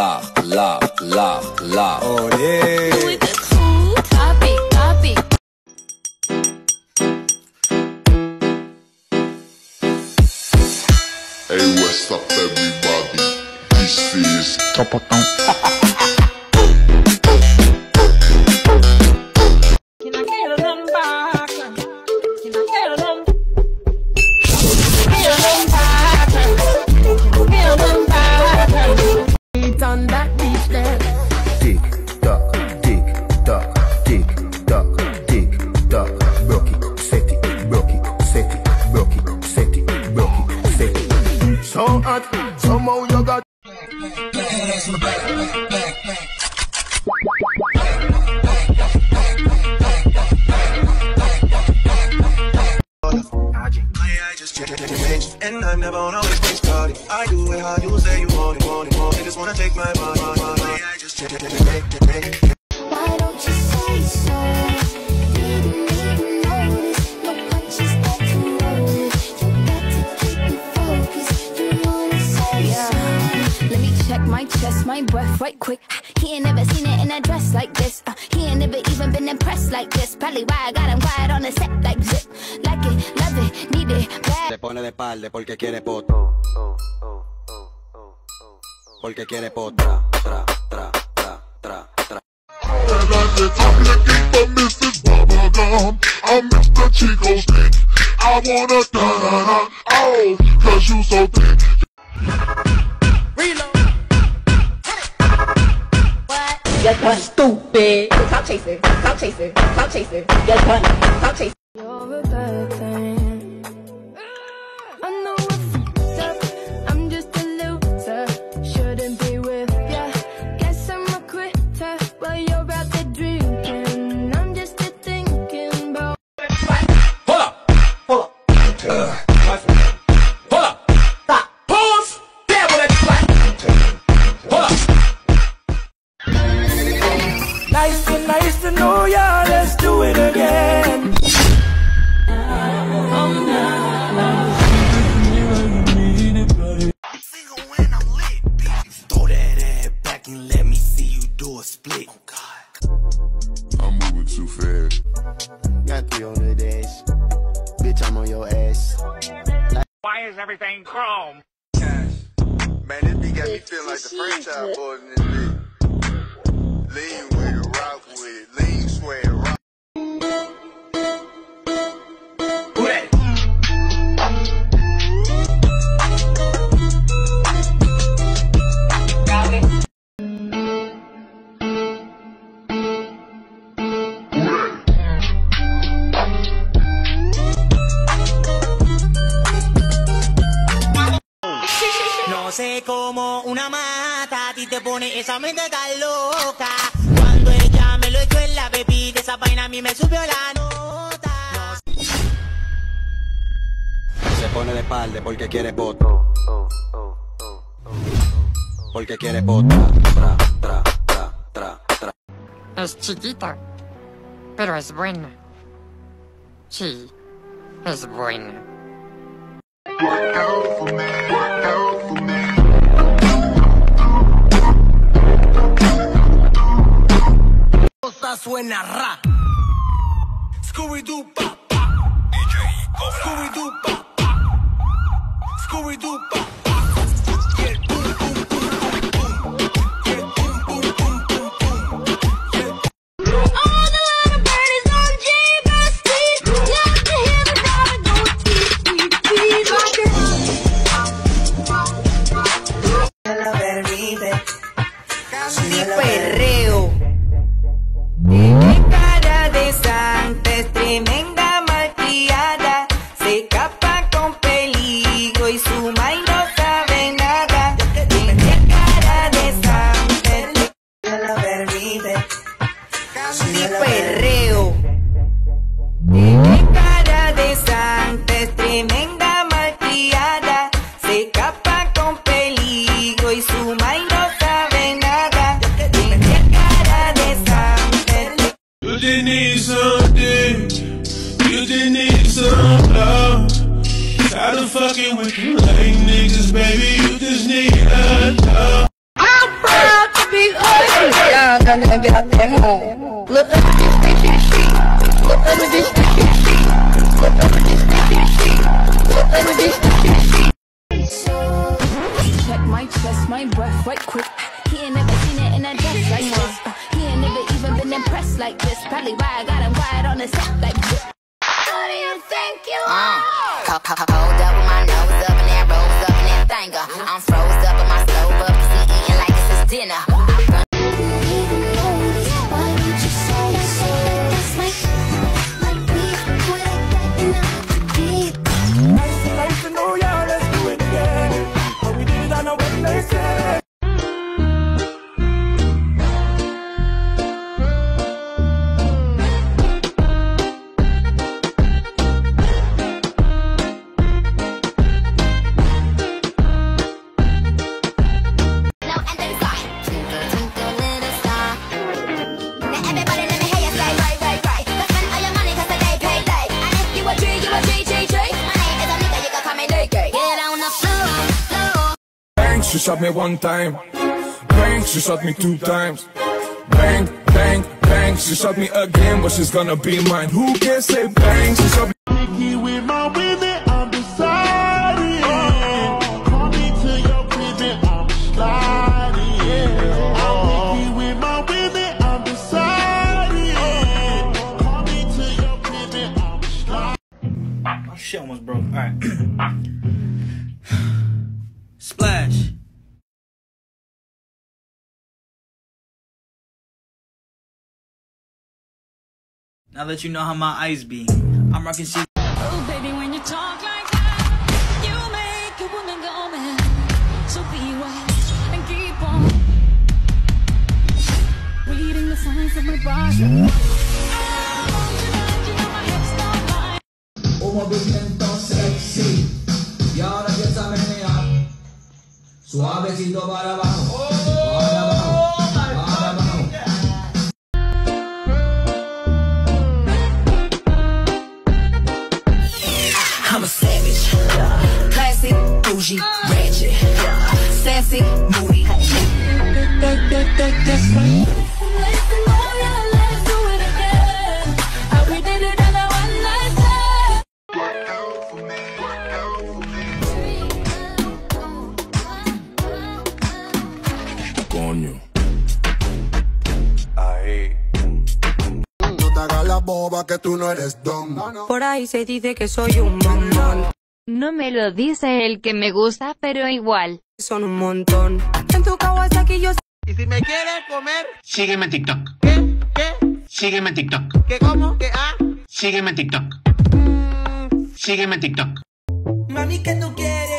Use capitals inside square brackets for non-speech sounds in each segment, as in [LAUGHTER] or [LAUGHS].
laag, laag, laag, laag, laag. Oh yeah. Doe ik het goed? Kapi, kapi. Hey, what's up, everybody? This is Can [LAUGHS] wanna take my body, I just check it, Why don't you say so? Didn't even notice. No punches that you roll. You got to keep me focused. You wanna say so? Let me check my chest, my breath right quick. He ain't never seen it in a dress like this. Uh, he ain't never even been impressed like this. Probably why I got him quiet on the set like zip. Like it, love it, need it, bad. Se pone de palde porque quiere poto. Porque quiere potra, tra, tra, tra, tra, tra. And at the top looking for Mrs. Bubblegum. I'm Mr. Chico Stick. I wanna da da da. Oh, cause you so thick. Reload. You're done. Stupid. Clout chaser. Clout chaser. Clout chaser. You're done. Clout chaser. Man, this beat got me feeling like the franchise boys in this bitch. Mente tan loca. Cuando ella me lo echó en la bebida, esa vaina a mí me subió la nota. Se pone de palde porque quiere poto. Porque quiere potra, tra, tra, tra, tra, tra. Es chiquita, pero es buena. Sí, es buena. Suena ra. Scooby-Doo pa pa. Scooby-Doo pa pa. Scooby-Doo pa baby. You just need a job. I'm proud to be ugly. Y'all gonna be out there home. Look at this bitch she. Look at this bitch she. Look at this bitch she. Look at this bitch she. Check my chest, my breath right quick. He ain't never seen it in a dress like this. Uh, he ain't never even been impressed like this. Probably why I got him quiet on the set like this. Who do you think you are? Hold up with my nose up shot me one time. Bang, she shot me two times. Bang, bang, bang, she shot me again, but she's gonna be mine. Who can say bang? She shot me. Now that you know how my eyes be, I'm rocking shit. Oh, baby, when you talk like that, you make a woman go mad. So be wise and keep on reading the signs of my body. Un movimiento sexy y ahora empieza a menear suavecito para abajo, bougie, ratchet. Sassy, moody. That's right. Coño. No te hagas la boba que tú no eres don. Por ahí se dice que soy un bombón. No me lo dice el que me gusta, pero igual. Son un montón. En tu Kawasaki yo Y si me quieres comer, Sígueme en TikTok. ¿qué? ¿Qué? Sígueme en TikTok. ¿Qué cómo? ¿Qué ah? Sígueme en TikTok. Sígueme en TikTok. Mami, ¿qué tú quieres?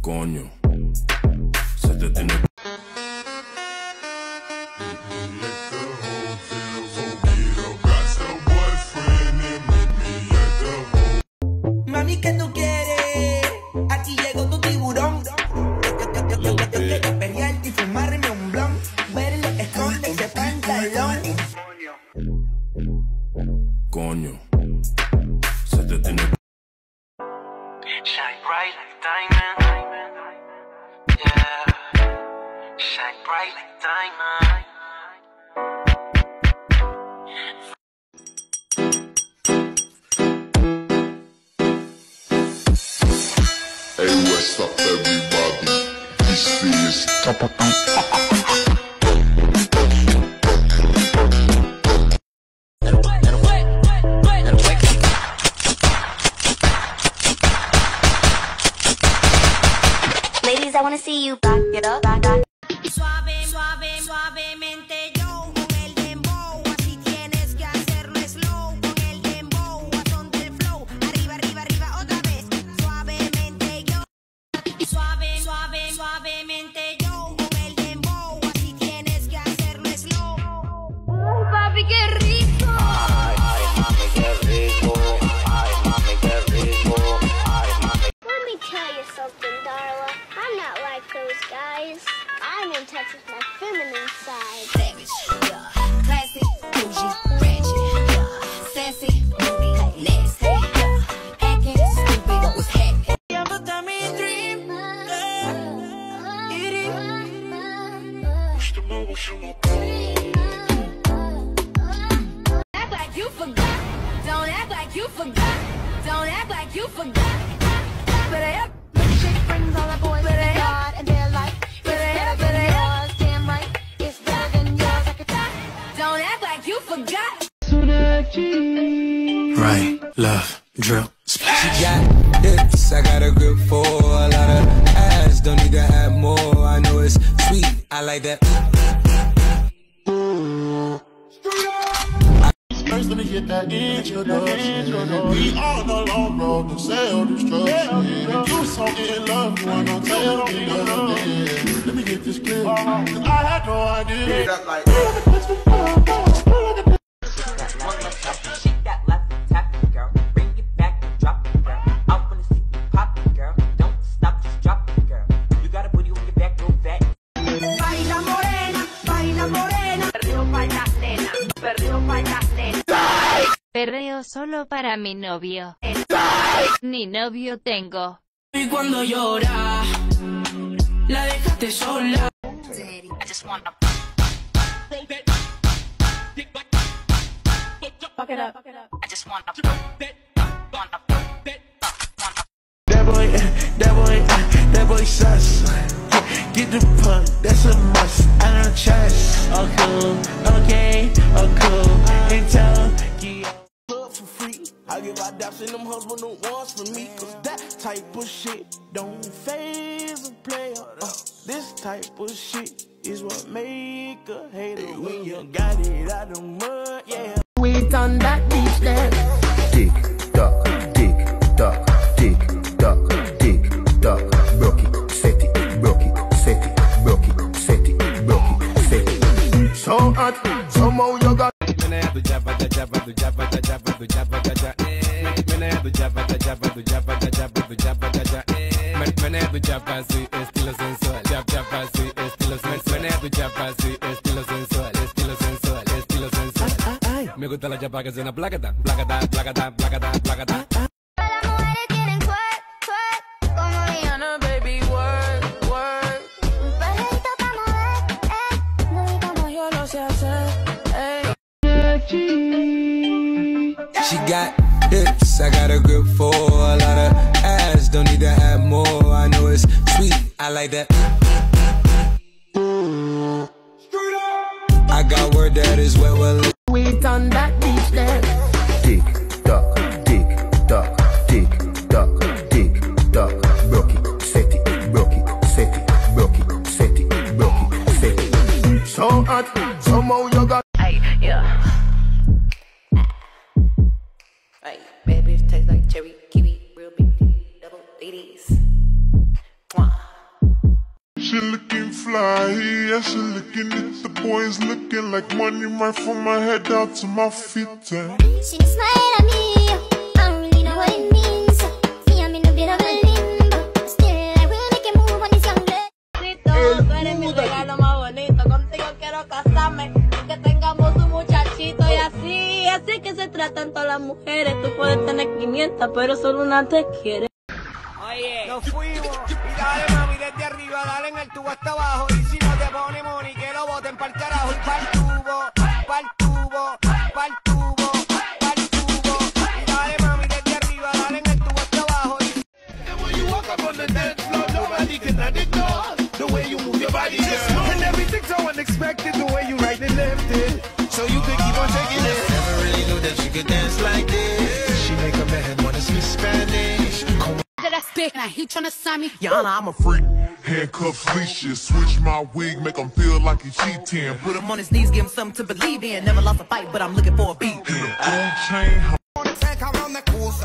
Coño. Se te tiene. Bright like diamond. Yeah. Shine bright like diamond. Hey, what's up, everybody? This is [LAUGHS] please, I wanna see you back it up, back, back. Suave, suave, suave, Right, left, drill, splash. She got hips, I got a grip for a lot of ass. Don't need to add more. I know it's sweet, I like that. Me get that introduction. We on the long road to self-destruction. You so in love, you wanna tell me nothing. Let me get this clear, 'cause I had no idea. Solo para mi novio. Ni novio tengo. Y cuando llora, la dejaste sola. I just wanna Fuck it up. I just wanna That boy, that boy, that boy sus. Get the punk, that's a must. I don't trust. Oh cool, okay, oh cool. And tell. I give out daps and them hoes with no wants for me. Cause that type of shit don't phase a player. Uh, this type of shit is what make a hater. When you got it out the mud, yeah. Wait on that beach there. Tick tock, tick tock, tick tock, tick tock. Broke it, set it, broke it, set it, broke it, set it, broke it, set it. So hot, somehow you got. japa, ta japa, tu japa, ta japa, tu japa, ta japa. Tu japa, sí, estilo sensual. Jap, japa, estilo sensual. Menea tu japa, sí, estilo sensual, estilo sensual, estilo sensual. Ay, ay, ay. Me gusta la japa que suena placata, placata, placata, placata, placata. Ah, ah. She got hips, I got a good that. I got word that is wet, well. Wait on that beach there. Tick tock, tick tock, tick tock, tick tock. Broke it, set it, broke it, set it, broke it, set it, broke it, set it. So hot, somehow you got. Hey, yeah. Mm. Hey, bad bitch taste like cherry, kiwi, real big titty, double ladies. Fly, she looking at the boys looking like money right from my head down to my feet. eh. She smile at me, I don't really know what it means. See, I'm in a bit of a limbo. Still, I will make a move on this young lady. Tú eres mi regalo más bonito. Contigo quiero casarme y que tengamos un muchachito y así. Así que se tratan todas las mujeres. Tú puedes tener 500, pero solo una te quiere. Oye, nos fuimos. Y dale, mami, desde arriba, dale en el tubo hasta abajo. Y si no te pone money, que lo boten pa'l carajo. Y pa'l tubo, pa'l tubo, pa'l tubo, pa'l tubo. Y dale, mami, desde arriba, dale en el tubo hasta abajo. Y And when you walk up on the dance floor, nobody can ignore the way you move your body, girl. And everything's so unexpected, the way you right and left it. So you could keep on shaking it. Never really knew that she could dance like this. She make a man wanna speak Spanish. Come That spit, now he tryna sign me. Yana, I'm a freak. Handcuffs, leashes, switch my wig, make him feel like he's cheating. Put him on his knees, give him something to believe in. Never lost a fight, but I'm looking for a beat. Gold chain, Take her on the course.